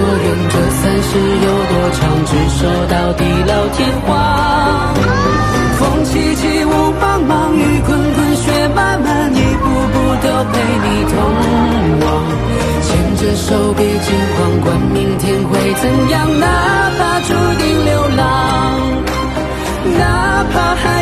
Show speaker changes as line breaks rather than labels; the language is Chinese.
多远，这三世有多长，执手到地老天荒。风凄凄，雾茫茫，雨滚滚，雪漫漫，一步步都陪你同往。牵着手，别惊慌，管明天会怎样，哪怕注定流浪，哪怕还。